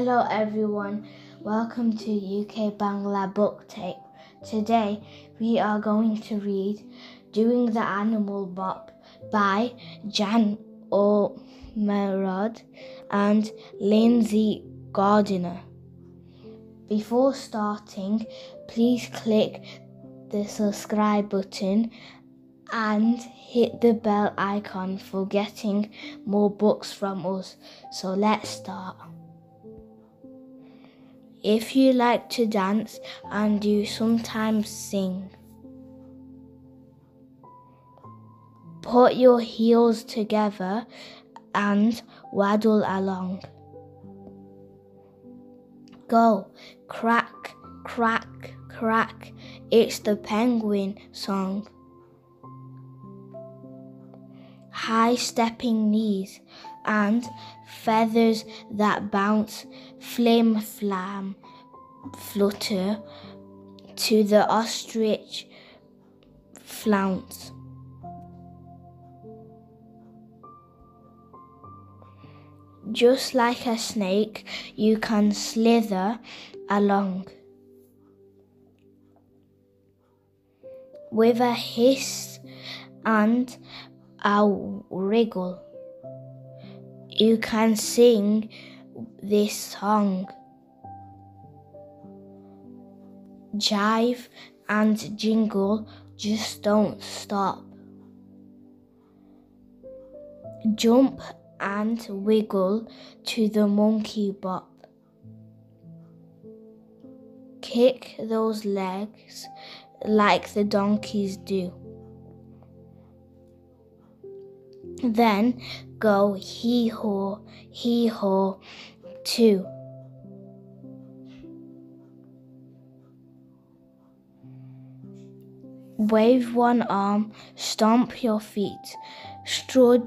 Hello everyone, welcome to UK Bangla Book Tape. Today we are going to read Doing the Animal Bop by Jan Ormerod and Lindsey Gardiner. Before starting, please click the subscribe button and hit the bell icon for getting more books from us. So let's start. If you like to dance and you sometimes sing, put your heels together and waddle along. Go, crack, crack, crack, it's the penguin song. High stepping knees and feathers that bounce, flim flam, flutter to the ostrich flounce. Just like a snake, you can slither along. With a hiss and a wriggle, you can sing this song. Jive and jingle, just don't stop. Jump and wiggle to the monkey bop. Kick those legs like the donkeys do. Then go hee haw, hee haw too. Wave one arm, stomp your feet, trudge,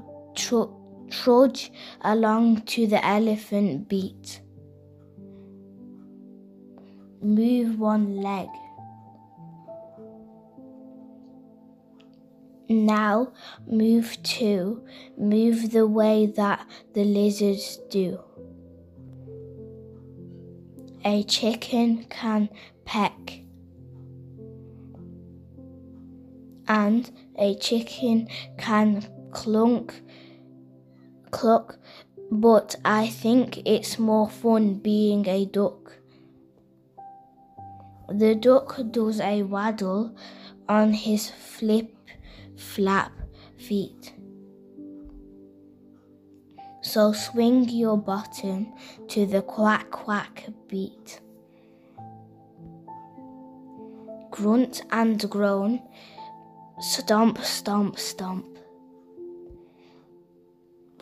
trudge along to the elephant beat. Move one leg. Now move two, move the way that the lizards do. A chicken can peck, and a chicken can clunk, cluck, but I think it's more fun being a duck. The duck does a waddle on his flip flap feet. So swing your bottom to the quack quack beat. Grunt and groan, stomp, stomp, stomp.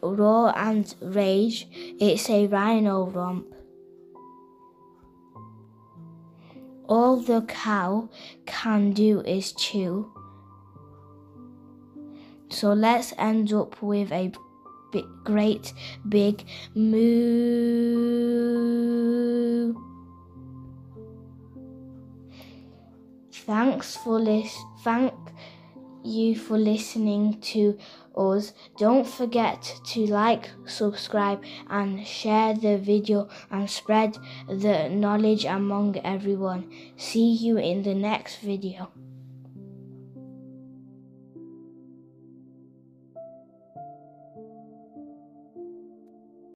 Roar and rage, it's a rhino romp. All the cow can do is chew. So let's end up with a big, great big moo. Thanks for lis- thank you for listening to us. Don't forget to like, subscribe, and share the video and spread the knowledge among everyone. See you in the next video.